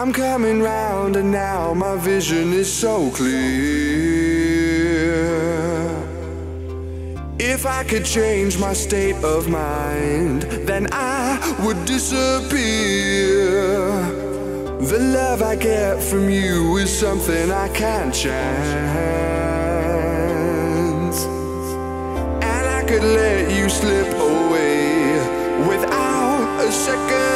I'm coming round and now my vision is so clear. If I could change my state of mind, then I would disappear. The love I get from you is something I can't chance. And I could let you slip away without a second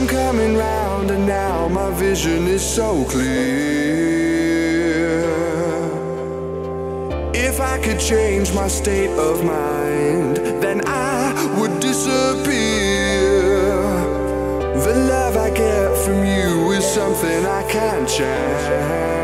I'm coming round and now my vision is so clear. If I could change my state of mind, then I would disappear. The love I get from you is something I can't chance.